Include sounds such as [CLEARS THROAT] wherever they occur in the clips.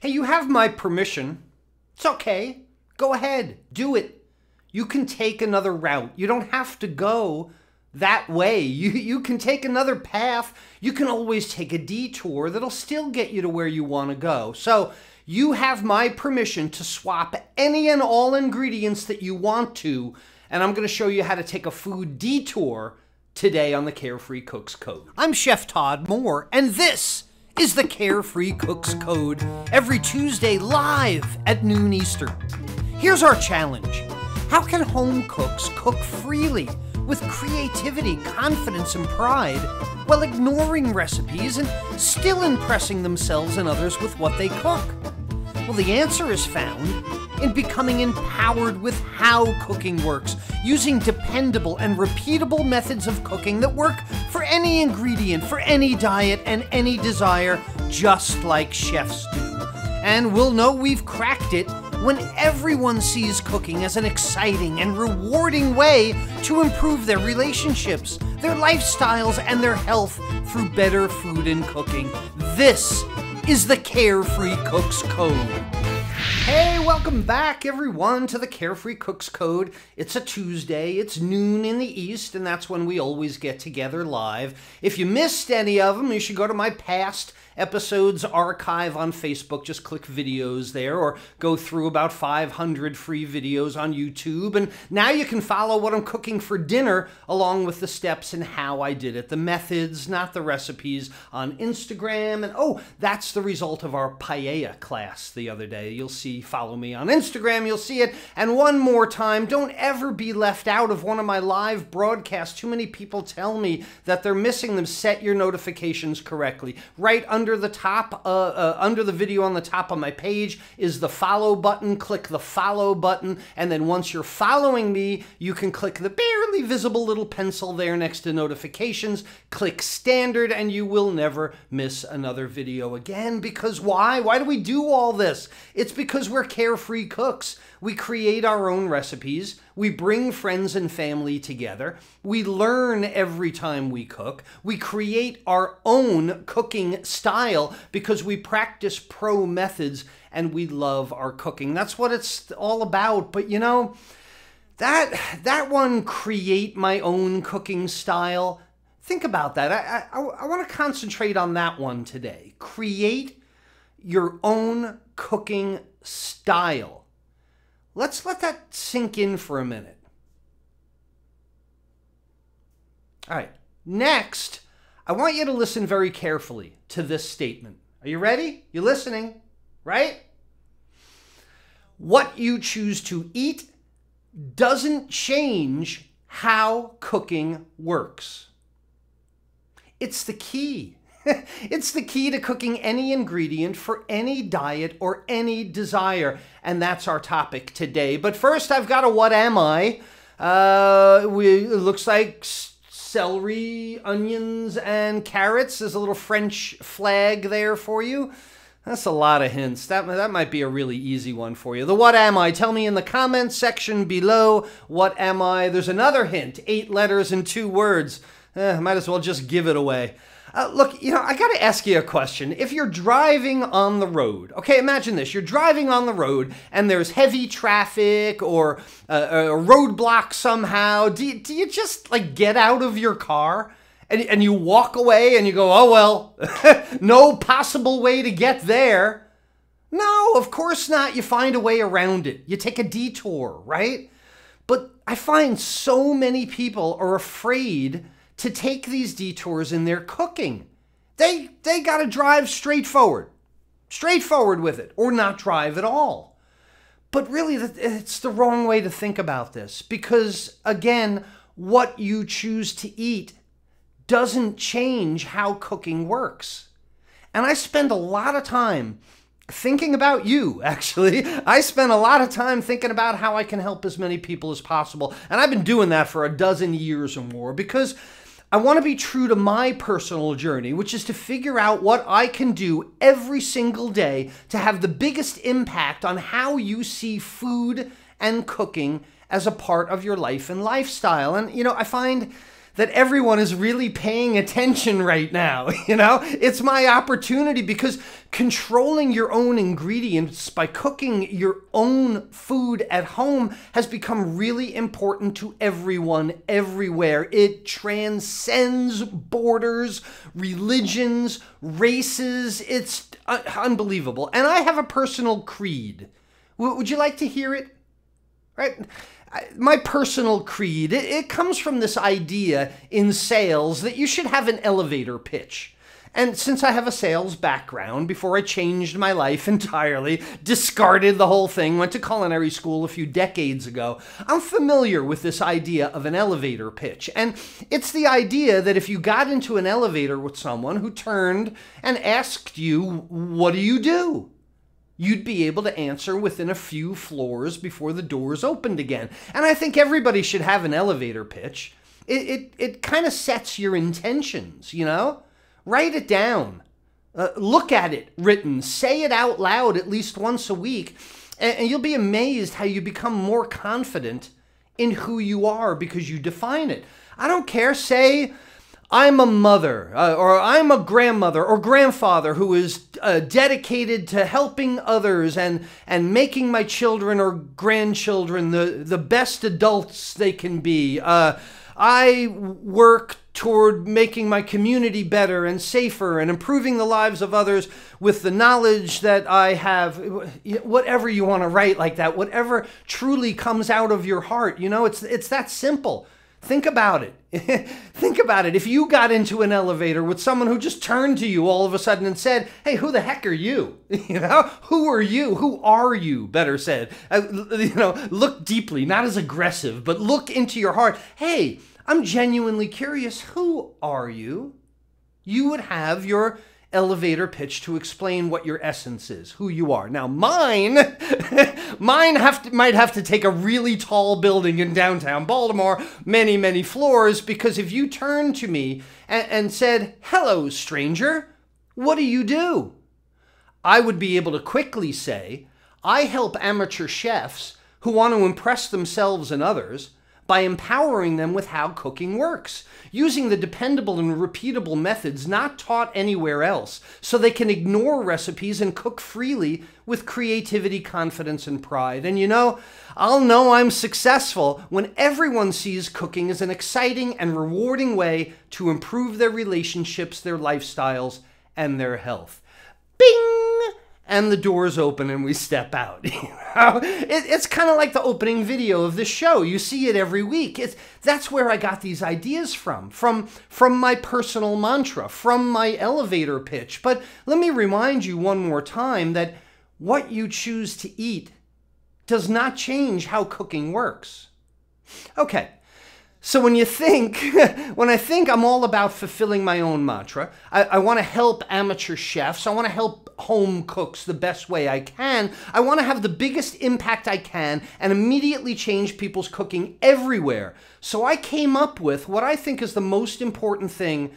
Hey, you have my permission. It's okay. Go ahead, do it. You can take another route. You don't have to go that way. [LAUGHS] You, you can take another path. You can always take a detour that'll still get you to where you want to go. So, you have my permission to swap any and all ingredients that you want to, and I'm going to show you how to take a food detour today on the Carefree Cooks Code. I'm Chef Todd Mohr, and this is the Carefree Cooks Code every Tuesday live at noon Eastern. Here's our challenge How can home cooks cook freely with creativity, confidence, and pride while ignoring recipes and still impressing themselves and others with what they cook? Well, the answer is found in becoming empowered with how cooking works, using dependable and repeatable methods of cooking that work for any ingredient, for any diet, and any desire, just like chefs do. And we'll know we've cracked it when everyone sees cooking as an exciting and rewarding way to improve their relationships, their lifestyles, and their health through better food and cooking. This is the Carefree Cooks Code. Hey, welcome back, everyone, to the Carefree Cooks Code. It's a Tuesday, it's noon in the East, and that's when we always get together live. If you missed any of them, you should go to my past episodes archive on Facebook. Just click videos there or go through about 500 free videos on YouTube. And now you can follow what I'm cooking for dinner along with the steps and how I did it. The methods, not the recipes, on Instagram. And oh, that's the result of our paella class the other day. You'll see, follow me on Instagram, you'll see it. And one more time, don't ever be left out of one of my live broadcasts. Too many people tell me that they're missing them. Set your notifications correctly. Right under under the top, uh, uh, under the video on the top of my page is the follow button. Click the follow button, and then once you're following me, you can click the barely visible little pencil there next to notifications. Click standard, and you will never miss another video again. Because why? Why do we do all this? It's because we're carefree cooks. We create our own recipes. We bring friends and family together. We learn every time we cook. We create our own cooking style because we practice pro methods and we love our cooking. That's what it's all about. But you know, that that one create my own cooking style. Think about that. I, I, I want to concentrate on that one today. Create your own cooking style. Let's let that sink in for a minute. All right, next, I want you to listen very carefully to this statement. Are you ready? You're listening, right? What you choose to eat doesn't change how cooking works. It's the key. [LAUGHS] it's the key to cooking any ingredient for any diet or any desire. And that's our topic today. But first, I've got a what am I? Uh, we, it looks like celery, onions, and carrots. There's a little French flag there for you. That's a lot of hints. That, that might be a really easy one for you. The what am I? Tell me in the comments section below. What am I? There's another hint. Eight letters and two words. Eh, might as well just give it away. Uh, look, you know, I got to ask you a question. If you're driving on the road, okay, imagine this. You're driving on the road and there's heavy traffic or uh, a roadblock somehow. Do you, do you just like get out of your car and, and you walk away and you go, oh, well, [LAUGHS] no possible way to get there? No, of course not. You find a way around it. You take a detour, right? But I find so many people are afraid to take these detours in their cooking. They, they got to drive straight forward, straight forward with it, or not drive at all. But really, it's the wrong way to think about this because, again, what you choose to eat doesn't change how cooking works. And I spend a lot of time thinking about you, [LAUGHS] actually. I spend a lot of time thinking about how I can help as many people as possible. And I've been doing that for a dozen years or more because I want to be true to my personal journey, which is to figure out what I can do every single day to have the biggest impact on how you see food and cooking as a part of your life and lifestyle. And, you know, I find that everyone is really paying attention right now. [LAUGHS] You know, it's my opportunity because controlling your own ingredients by cooking your own food at home has become really important to everyone everywhere. It transcends borders, religions, races. It's uh, unbelievable. And I have a personal creed. W- would you like to hear it? Right? My personal creed, it, it, comes from this idea in sales that you should have an elevator pitch. And since I have a sales background, before I changed my life [LAUGHS] entirely, discarded the whole thing, went to culinary school a few decades ago, I'm familiar with this idea of an elevator pitch. And it's the idea that if you got into an elevator with someone who turned and asked you, What do you do? You'd be able to answer within a few floors before the doors opened again. And I think everybody should have an elevator pitch. It, it, it kind of sets your intentions, you know? Write it down. Uh, look at it written. Say it out loud at least once a week. And, and you'll be amazed how you become more confident in who you are because you define it. I don't care. Say, I'm a mother, uh, or I'm a grandmother or grandfather who is uh, dedicated to helping others and, and making my children or grandchildren the, the best adults they can be. Uh, I work toward making my community better and safer and improving the lives of others with the knowledge that I have. Whatever you want to write like that, whatever truly comes out of your heart, you know, it's, it's that simple. Think about it. [LAUGHS] Think about it. If you got into an elevator with someone who just turned to you all of a sudden and said, "Hey, who the heck are you?" [LAUGHS] You know, who are you? Who are you? Better said. Uh, you know, look deeply, not as aggressive, but look into your heart. Hey, I'm genuinely curious. Who are you? You would have your elevator pitch to explain what your essence is, who you are. Now, mine, [LAUGHS] mine have to, might have to take a really tall building in downtown Baltimore, many, many floors, because if you turned to me and, and said, "Hello, stranger," what do you do? I would be able to quickly say, "I help amateur chefs who want to impress themselves and others." By empowering them with how cooking works, using the dependable and repeatable methods not taught anywhere else, so they can ignore recipes and cook freely with creativity, confidence, and pride. And you know, I'll know I'm successful when everyone sees cooking as an exciting and rewarding way to improve their relationships, their lifestyles, and their health. Bing! And the doors open and we step out. [LAUGHS] You know? it, it's kind of like the opening video of the show. You see it every week. It's, that's where I got these ideas from, from, from my personal mantra, from my elevator pitch. But let me remind you one more time that what you choose to eat does not change how cooking works. Okay, so when you think, [LAUGHS] when I think I'm all about fulfilling my own mantra, I, I want to help amateur chefs, I want to help home cooks the best way I can, I want to have the biggest impact I can and immediately change people's cooking everywhere. So I came up with what I think is the most important thing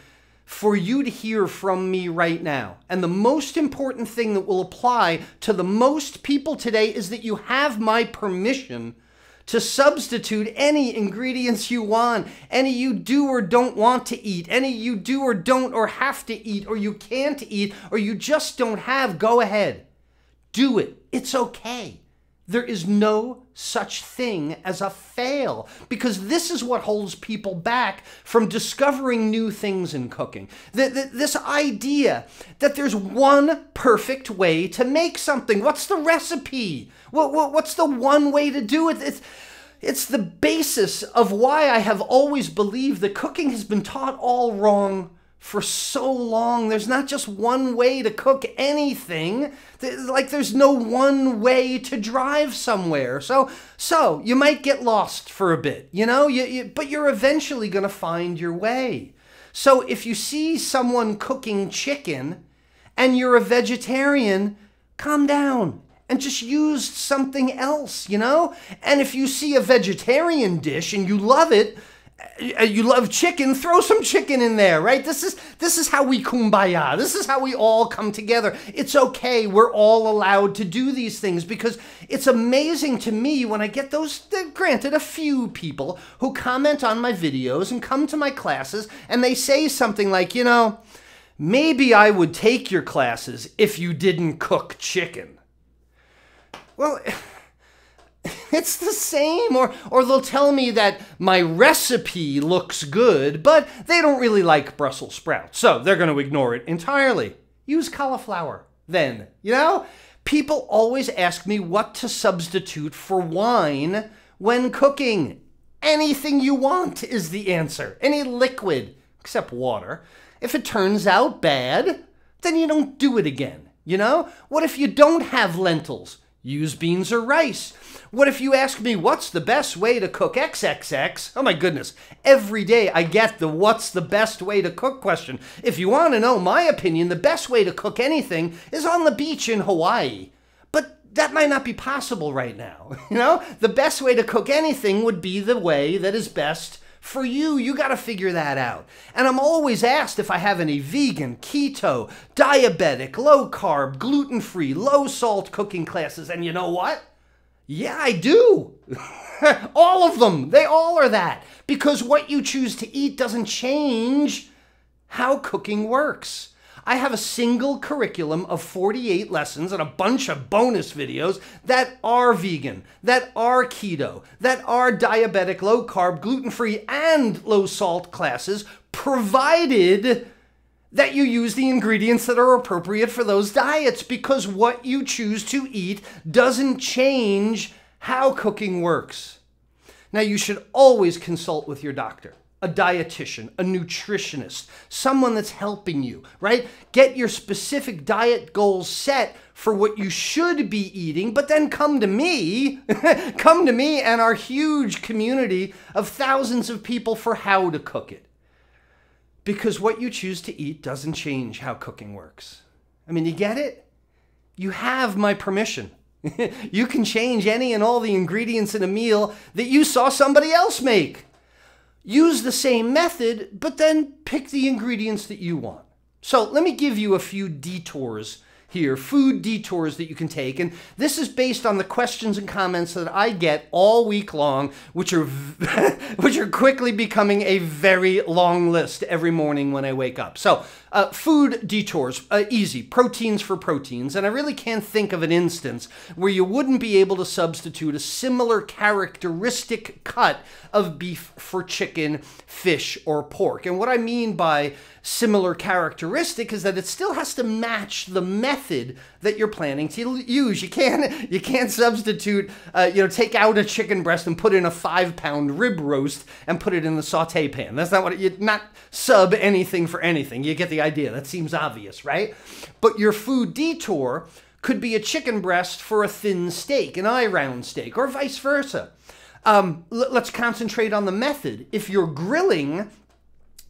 for you to hear from me right now. And the most important thing that will apply to the most people today is that you have my permission to substitute any ingredients you want, any you do or don't want to eat, any you do or don't or have to eat, or you can't eat, or you just don't have, go ahead. Do it. It's okay. There is no such thing as a fail because this is what holds people back from discovering new things in cooking. The, the, this idea that there's one perfect way to make something. What's the recipe? What, what, what's the one way to do it? It's, it's the basis of why I have always believed that cooking has been taught all wrong for so long. There's not just one way to cook anything. Like there's no one way to drive somewhere. So so you might get lost for a bit, you know, you, you, but you're eventually going to find your way. So if you see someone cooking chicken and you're a vegetarian, calm down and just use something else, you know? And if you see a vegetarian dish and you love it, Uh, you love chicken, throw some chicken in there, right? This is this is how we kumbaya. This is how we all come together. It's okay. We're all allowed to do these things because it's amazing to me when I get those granted a few people who comment on my videos and come to my classes and they say something like, "You know, maybe I would take your classes if you didn't cook chicken." Well, [LAUGHS] [LAUGHS] it's the same. Or, or they'll tell me that my recipe looks good, but they don't really like Brussels sprouts, so they're going to ignore it entirely. Use cauliflower then, you know? People always ask me what to substitute for wine when cooking. Anything you want is the answer. Any liquid, except water. If it turns out bad, then you don't do it again. You know? What if you don't have lentils? Use beans or rice. What if you ask me what's the best way to cook XXX? Oh my goodness. Every day I get the what's the best way to cook question. If you want to know my opinion, the best way to cook anything is on the beach in Hawaii. But that might not be possible right now. [LAUGHS] You know, the best way to cook anything would be the way that is best for you. You got to figure that out. And I'm always asked if I have any vegan, keto, diabetic, low carb, gluten free, low salt cooking classes. And you know what? Yeah, I do. [LAUGHS] all of them. They all are that. Because what you choose to eat doesn't change how cooking works. I have a single curriculum of 48 lessons and a bunch of bonus videos that are vegan, that are keto, that are diabetic, low carb, gluten free, and low salt classes, provided that you use the ingredients that are appropriate for those diets because what you choose to eat doesn't change how cooking works. Now, you should always consult with your doctor a dietitian, a nutritionist, someone that's helping you, right? Get your specific diet goals set for what you should be eating, but then come to me, [LAUGHS] come to me and our huge community of thousands of people for how to cook it. Because what you choose to eat doesn't change how cooking works. I mean, you get it? You have my permission. [LAUGHS] you can change any and all the ingredients in a meal that you saw somebody else make. Use the same method, but then pick the ingredients that you want. So let me give you a few detours here, food detours that you can take. And this is based on the questions and comments that I get all week long, which are [LAUGHS] which are quickly becoming a very long list every morning when I wake up. So, uh, food detours, uh, easy, proteins for proteins. And I really can't think of an instance where you wouldn't be able to substitute a similar characteristic cut of beef for chicken, fish, or pork. And what I mean by similar characteristic is that it still has to match the method that you're planning to use. You can't you can't substitute uh, you know take out a chicken breast and put in a five pound rib roast and put it in the saute pan. That's not what you not sub anything for anything. You get the idea. That seems obvious, right? But your food detour could be a chicken breast for a thin steak, an eye round steak, or vice versa. Um, let's concentrate on the method. If you're grilling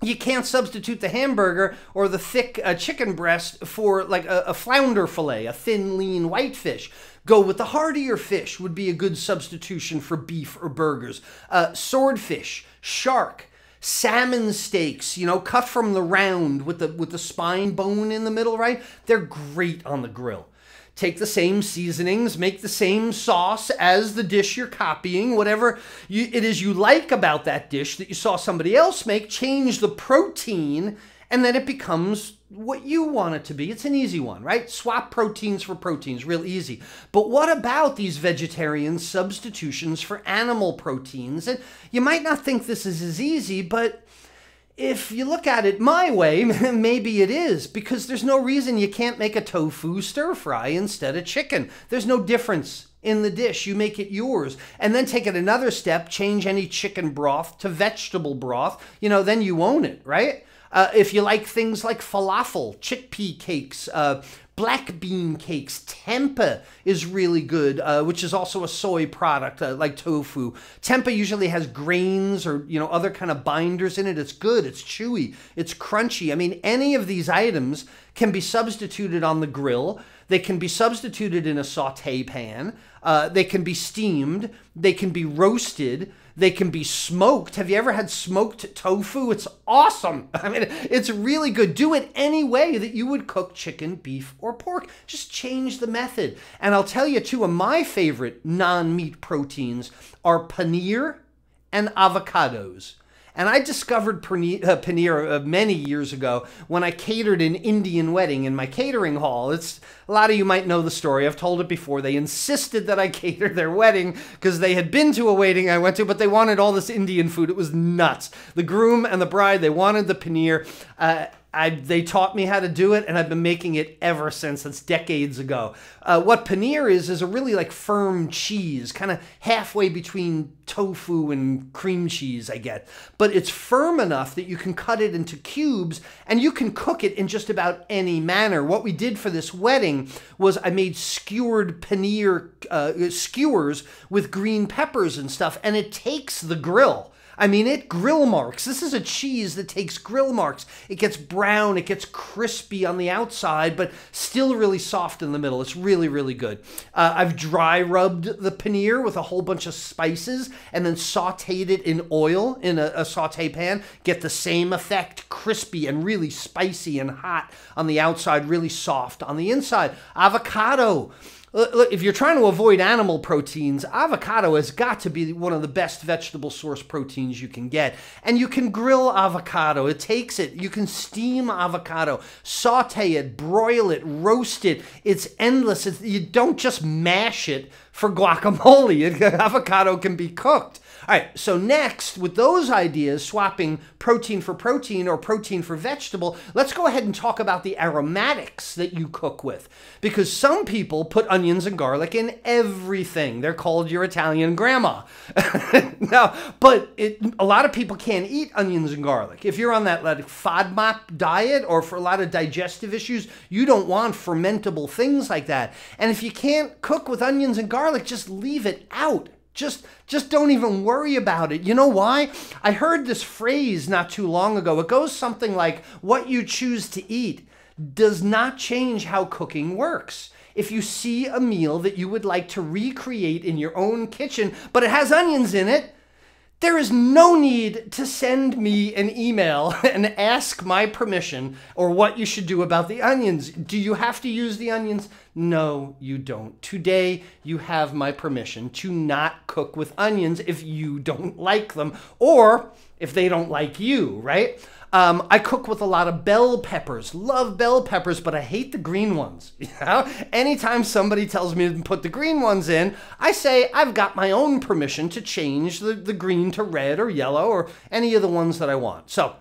you can't substitute the hamburger or the thick uh, chicken breast for like a, a, flounder fillet, a thin, lean whitefish. Go with the heartier fish would be a good substitution for beef or burgers. Uh, swordfish, shark, salmon steaks, you know, cut from the round with the with the spine bone in the middle, right? They're great on the grill take the same seasonings, make the same sauce as the dish you're copying, whatever you, it is you like about that dish that you saw somebody else make, change the protein, and then it becomes what you want it to be. It's an easy one, right? Swap proteins for proteins, real easy. But what about these vegetarian substitutions for animal proteins? And you might not think this is as easy, but if you look at it my way, [LAUGHS] maybe it is, because there's no reason you can't make a tofu stir fry instead of chicken. There's no difference in the dish. You make it yours. And then take it another step, change any chicken broth to vegetable broth. You know, then you own it, right? Uh, if you like things like falafel, chickpea cakes, uh, black bean cakes. Tempeh is really good, uh, which is also a soy product uh, like tofu. Tempeh usually has grains or you know other kind of binders in it. It's good. It's chewy. It's crunchy. I mean, any of these items can be substituted on the grill. They can be substituted in a saute pan. Uh, they can be steamed. They can be roasted. They can be smoked. Have you ever had smoked tofu? It's awesome. [LAUGHS] I mean, it's really good. Do it any way that you would cook chicken, beef, or pork. Just change the method. And I'll tell you, two of my favorite non meat proteins are paneer and avocados. And I discovered paneer, uh, paneer uh, many years ago when I catered an Indian wedding in my catering hall. It's a lot of you might know the story. I've told it before. They insisted that I [LAUGHS] cater their wedding because they had been to a wedding I went to, but they wanted all this Indian food. It was nuts. The groom and the bride, they wanted the paneer. Uh, I, they taught me how to do it, and I've been making it ever since. That's decades ago. Uh, what paneer is is a really like firm cheese, kind of halfway between tofu and cream cheese. I get, but it's firm enough that you can cut it into cubes, and you can cook it in just about any manner. What we did for this wedding was I made skewered paneer uh, skewers with green peppers and stuff, and it takes the grill. I mean, it grill marks. This is a cheese that takes grill marks. It gets brown, it gets crispy on the outside, but still really soft in the middle. It's really, really good. Uh, I've dry rubbed the paneer with a whole bunch of spices and then sauteed it in oil in a, a saute pan. Get the same effect crispy and really spicy and hot on the outside, really soft on the inside. Avocado. Look, if you're trying to avoid animal proteins, avocado has got to be one of the best vegetable source proteins you can get. And you can grill avocado. It takes it. You can steam avocado, saute it, broil it, roast it. It's endless. It's, you don't just mash it for guacamole. [LAUGHS] avocado can be cooked. All right, so next, with those ideas, swapping protein for protein or protein for vegetable, let's go ahead and talk about the aromatics that you cook with. Because some people put onions and garlic in everything. They're called your Italian grandma. [LAUGHS] now, but it, a lot of people can't eat onions and garlic. If you're on that like, FODMAP diet or for a lot of digestive issues, you don't want fermentable things like that. And if you can't cook with onions and garlic, just leave it out. Just just don't even worry about it. You know why? I heard this phrase not too long ago. It goes something like what you choose to eat does not change how cooking works. If you see a meal that you would like to recreate in your own kitchen, but it has onions in it, there is no need to send me an email [LAUGHS] and ask my permission or what you should do about the onions. Do you have to use the onions? No, you don't. Today, you have my permission to not cook with onions if you don't like them or if they don't like you, right? Um, I cook with a lot of bell peppers. Love bell peppers, but I hate the green ones. [LAUGHS] Anytime somebody tells me to put the green ones in, I say I've got my own permission to change the, the green to red or yellow or any of the ones that I want. So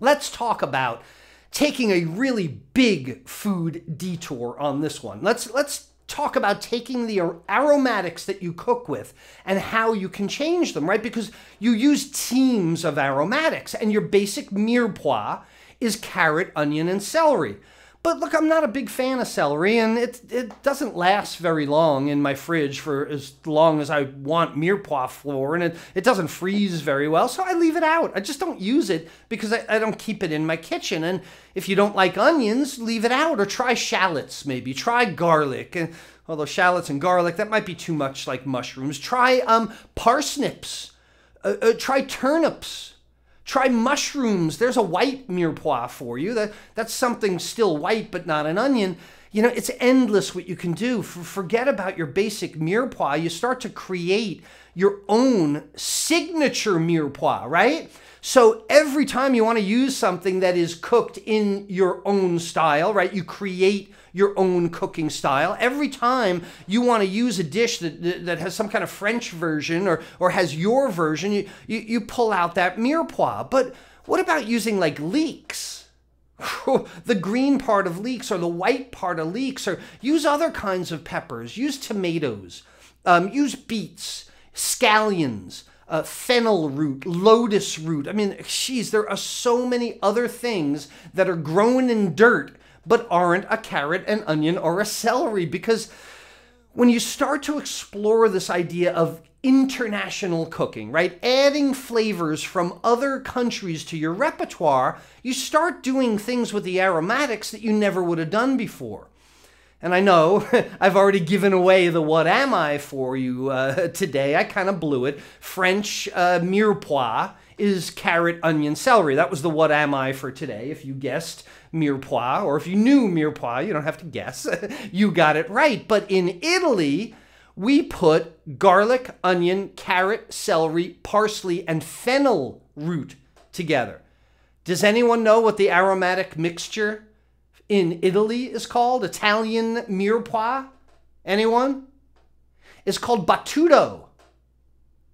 let's talk about taking a really big food detour on this one. Let's let's talk about taking the aromatics that you cook with and how you can change them, right? Because you use teams of aromatics, and your basic mirepoix is carrot, onion, and celery. But look, I'm not a big fan of celery, and it, it doesn't last very long in my fridge for as long as I want mirepoix for, and it, it doesn't freeze very well, so I leave it out. I just don't use it because I, I don't keep it in my kitchen. And if you don't like onions, leave it out, or try shallots maybe. Try garlic. And, although shallots and garlic, that might be too much like mushrooms. Try um, parsnips. Uh, uh, try turnips. Try mushrooms. There's a white mirepoix for you. That, that's something still white, but not an onion. You know, it's endless what you can do. forget about your basic mirepoix. You start to create your own signature mirepoix, right? So every time you want to use something that is cooked in your own style, right? You create your own cooking style. Every time you want to use a dish that, that has some kind of French version or, or has your version, you, you, you pull out that mirepoix. But what about using like leeks? [LAUGHS] the green part of leeks or the white part of leeks or use other kinds of peppers use tomatoes um, use beets scallions uh, fennel root lotus root i mean geez there are so many other things that are grown in dirt but aren't a carrot, an onion, or a celery. Because when you start to explore this idea of international cooking, right? Adding flavors from other countries to your repertoire, you start doing things with the aromatics that you never would have done before. And I know [LAUGHS] I've already given away the what am I for you uh, [LAUGHS] today. I kind of blew it. French uh, mirepoix is carrot, onion, celery. That was the what am I for today. If you guessed mirepoix, or if you knew mirepoix, you don't have to guess. [LAUGHS] you got it right. But in Italy, we put garlic, onion, carrot, celery, parsley, and fennel root together. Does anyone know what the aromatic mixture in Italy is called? Italian mirepoix? Anyone? It's called battuto.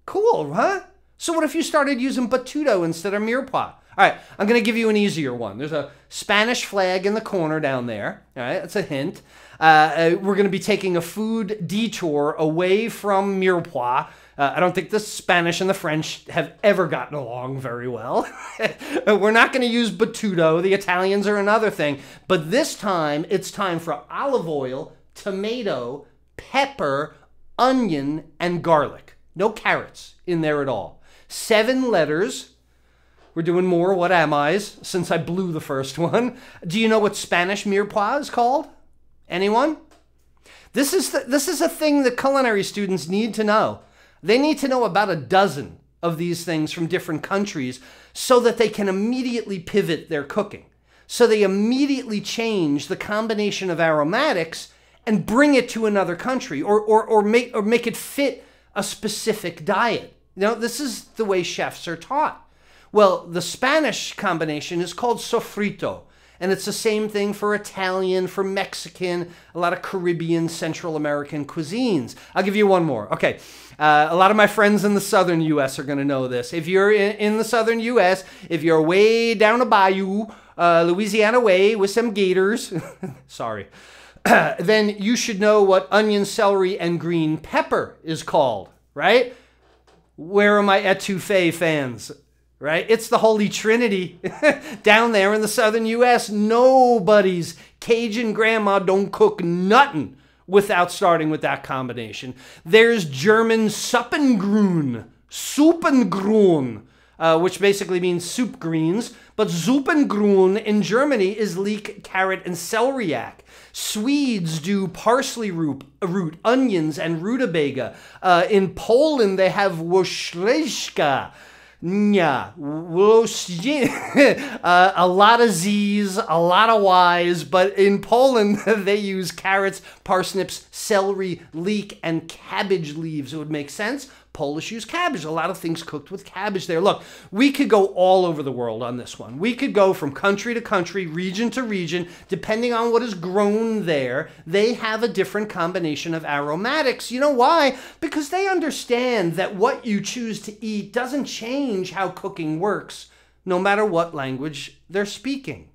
Cool, huh? So what if you started using battuto instead of mirepoix? All right, I'm going to give you an easier one. There's a Spanish flag in the corner down there. All right, that's a hint. Uh, uh we're going to be taking a food detour away from mirepoix. Uh, I don't think the Spanish and the French have ever gotten along very well. [LAUGHS] we're not going to use battuto. The Italians are another thing. But this time, it's time for olive oil, tomato, pepper, onion, and garlic. No carrots in there at all. Seven letters we're doing more What Am I's since I blew the first one. Do you know what Spanish mirepoix is called? Anyone? This is, the, this is a thing that culinary students need to know. They need to know about a dozen of these things from different countries so that they can immediately pivot their cooking. So they immediately change the combination of aromatics and bring it to another country or, or, or, make, or make it fit a specific diet. You know, this is the way chefs are taught. Well, the Spanish combination is called sofrito. And it's the same thing for Italian, for Mexican, a lot of Caribbean, Central American cuisines. I'll give you one more. Okay. Uh, a lot of my friends in the southern U.S. are going to know this. If you're in, the southern U.S., if you're way down a bayou, uh, Louisiana way, with some gators, [LAUGHS] sorry, [CLEARS THROAT] then you should know what onion, celery, and green pepper is called, right? Where are my etouffee fans? Right? It's the Holy Trinity [LAUGHS] down there in the southern U.S. Nobody's Cajun grandma don't cook nothing without starting with that combination. There's German Suppengrün, Suppengrün, uh, which basically means soup greens. But Suppengrün in Germany is leek, carrot, and celeriac. Swedes do parsley root, root onions, and rutabaga. Uh, in Poland, they have włoszczyzna, Nya, [LAUGHS] uh, a lot of Z's, a lot of Y's, but in Poland [LAUGHS] they use carrots, parsnips, celery, leek, and cabbage leaves. It would make sense. Polish use cabbage. A lot of things cooked with cabbage there. Look, we could go all over the world on this one. We could go from country to country, region to region, depending on what is grown there. They have a different combination of aromatics. You know why? Because they understand that what you choose to eat doesn't change how cooking works, no matter what language they're speaking.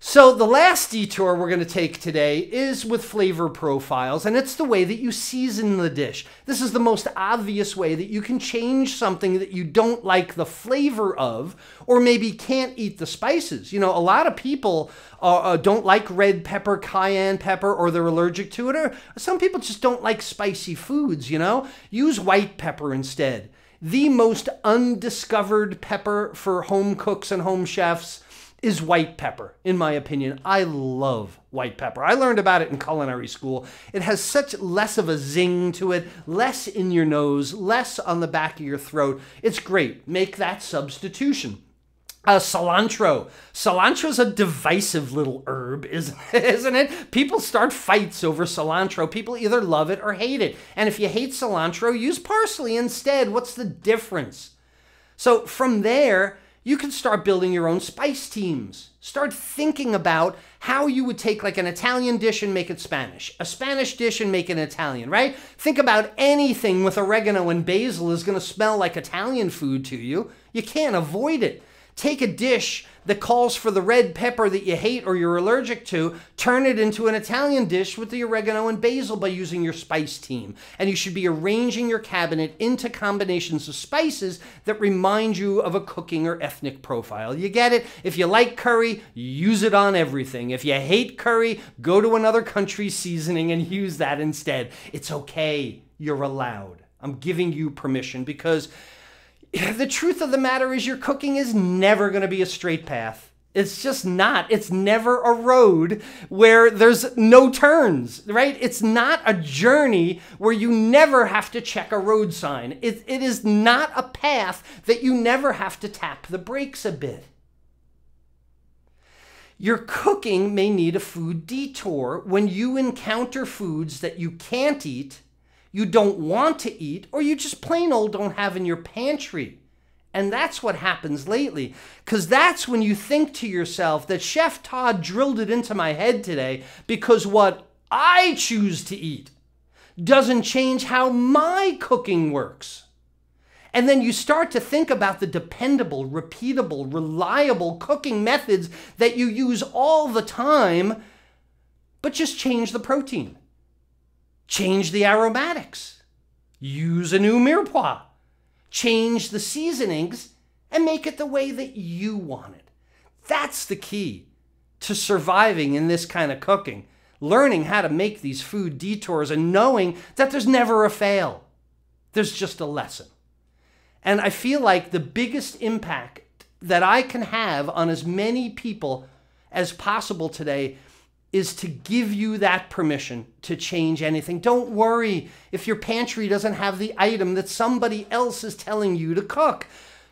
So, the last detour we're going to take today is with flavor profiles, and it's the way that you season the dish. This is the most obvious way that you can change something that you don't like the flavor of, or maybe can't eat the spices. You know, a lot of people uh, uh, don't like red pepper, cayenne pepper, or they're allergic to it, or some people just don't like spicy foods, you know? Use white pepper instead. The most undiscovered pepper for home cooks and home chefs is white pepper, in my opinion. I love white pepper. I learned about it in culinary school. It has such less of a zing to it, less in your nose, less on the back of your throat. It's great. Make that substitution. Uh, cilantro. Cilantro is a divisive little herb, [LAUGHS] isn't it? People start fights over cilantro. People either love it or hate it. And if you hate cilantro, use parsley instead. What's the difference? So from there, you can start building your own spice teams. Start thinking about how you would take like an Italian dish and make it Spanish, a Spanish dish and make it Italian, right? Think about anything with oregano and basil is going to smell like Italian food to you. You can't avoid it. Take a dish that calls for the red pepper that you hate or you're allergic to, turn it into an Italian dish with the oregano and basil by using your spice team. And you should be arranging your cabinet into combinations of spices that remind you of a cooking or ethnic profile. You get it? If you like curry, use it on everything. If you hate curry, go to another country's seasoning and use that instead. It's okay. You're allowed. I'm giving you permission because the truth of the matter is your cooking is never going to be a straight path. It's just not. It's never a road where there's no turns, right? It's not a journey where you never have to check a road sign. It, it is not a path that you never have to tap the brakes a bit. Your cooking may need a food detour when you encounter foods that you can't eat, you don't want to eat, or you just plain old don't have in your pantry. And that's what happens lately. Because that's when you think to yourself that Chef Todd drilled it into my head today because what I choose to eat doesn't change how my cooking works. And then you start to think about the dependable, repeatable, reliable cooking methods that you use all the time, but just change the protein, change the aromatics, use a new mirepoix change the seasonings, and make it the way that you want it. That's the key to surviving in this kind of cooking. Learning how to make these food detours and knowing that there's never a fail. There's just a lesson. And I feel like the biggest impact that I can have on as many people as possible today is to give you that permission to change anything. Don't worry if your pantry doesn't have the item that somebody else is telling you to cook.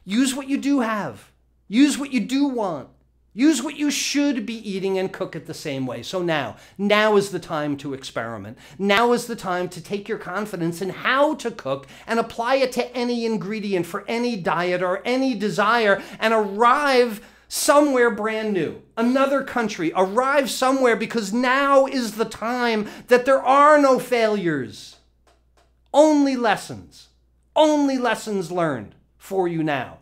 Use what you do have, use what you do want. Use what you should be eating and cook it the same way. So now, now is the time to experiment. Now is the time to take your confidence in how to cook and apply it to any ingredient for any diet or any desire and arrive somewhere brand new, another country, arrive somewhere because now is the time that there are no failures. Only lessons, only lessons learned for you now.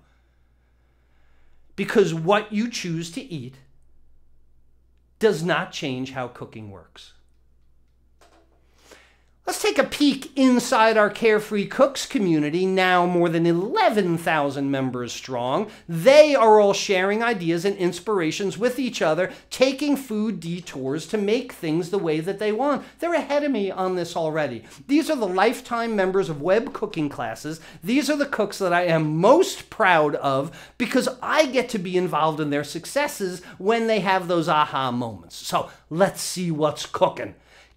Because what you choose to eat does not change how cooking works. Let's take a peek inside our Carefree Cooks community, now more than 11,000 members strong. They are all sharing ideas and inspirations with each other, taking food detours to make things the way that they want. They're ahead of me on this already. These are the lifetime members of web cooking classes. These are the cooks that I am most proud of because I get to be involved in their successes when they have those aha moments. So let's see what's cooking.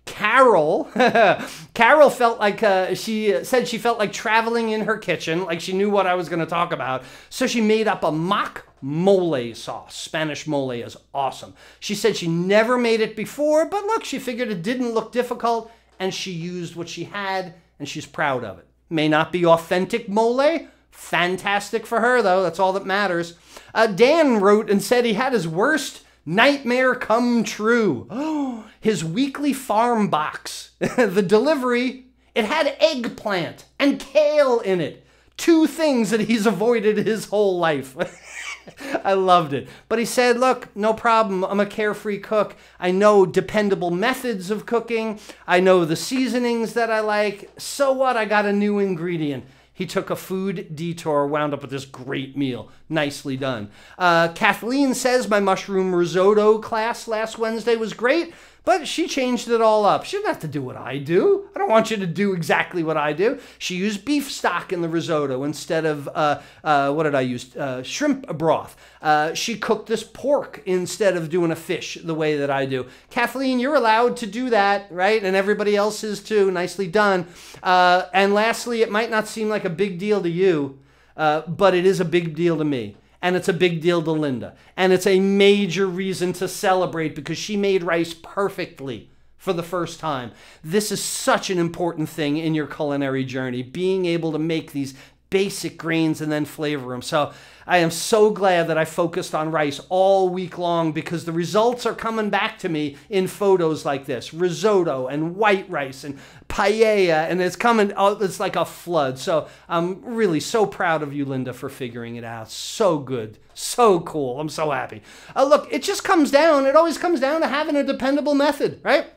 Carol, [LAUGHS] Carol felt like uh, she said she felt like traveling in her kitchen, like she knew what I was going to talk about. So she made up a mock mole sauce. Spanish mole is awesome. She said she never made it before, but look, she figured it didn't look difficult and she used what she had and she's proud of it. May not be authentic mole. Fantastic for her, though. That's all that matters. Uh, Dan wrote and said he had his worst nightmare come true. Oh, [GASPS] his weekly farm box. [LAUGHS] the delivery, it had eggplant and kale in it. Two things that he's avoided his whole life. [LAUGHS] I loved it. But he said, Look, no problem. I'm a carefree cook. I know dependable methods of cooking. I know the seasonings that I like. So what? I got a new ingredient. He took a food detour, wound up with this great meal. Nicely done. Uh, Kathleen says my mushroom risotto class last Wednesday was great. But she changed it all up. She didn't have to do what I do. I don't want you to do exactly what I do. She used beef stock in the risotto instead of, uh, uh, what did I use? Uh, shrimp broth. Uh, she cooked this pork instead of doing a fish the way that I do. Kathleen, you're allowed to do that, right? And everybody else is too. Nicely done. Uh, and lastly, it might not seem like a big deal to you, uh, but it is a big deal to me and it's a big deal to Linda. And it's a major reason to celebrate because she made rice perfectly for the first time. This is such an important thing in your culinary journey, being able to make these basic grains and then flavor them. So I am so glad that I focused on rice all week long because the results are coming back to me in photos like this risotto and white rice and paella, and it's coming, oh, it's like a flood. So I'm really so proud of you, Linda, for figuring it out. So good. So cool. I'm so happy. Uh, look, it just comes down, it always comes down to having a dependable method, right?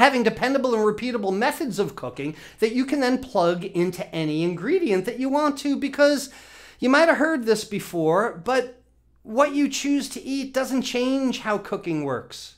Having dependable and repeatable methods of cooking that you can then plug into any ingredient that you want to because you might have heard this before, but what you choose to eat doesn't change how cooking works.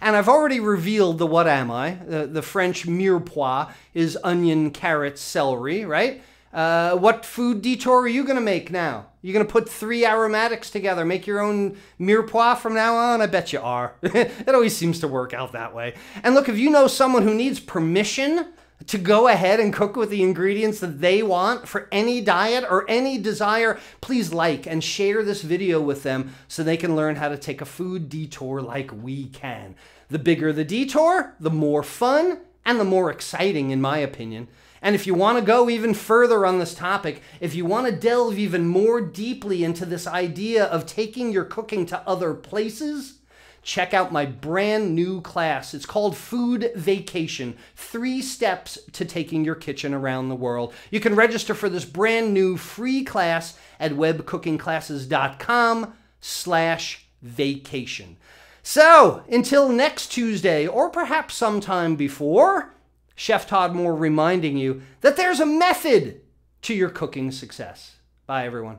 And I've already revealed the what am I. The, the French mirepoix is onion, carrot, celery, right? Uh, what food detour are you going to make now? You're going to put three aromatics together, make your own mirepoix from now on? I bet you are. [LAUGHS] it always seems to work out that way. And look, if you know someone who needs permission to go ahead and cook with the ingredients that they want for any diet or any desire, please like and share this video with them so they can learn how to take a food detour like we can. The bigger the detour, the more fun and the more exciting, in my opinion. And if you want to go even further on this topic, if you want to delve even more deeply into this idea of taking your cooking to other places, check out my brand new class. It's called Food Vacation Three Steps to Taking Your Kitchen Around the World. You can register for this brand new free class at webcookingclasses.com slash vacation. So, until next Tuesday, or perhaps sometime before, Chef Todd Mohr reminding you that there's a method to your cooking success. Bye, everyone.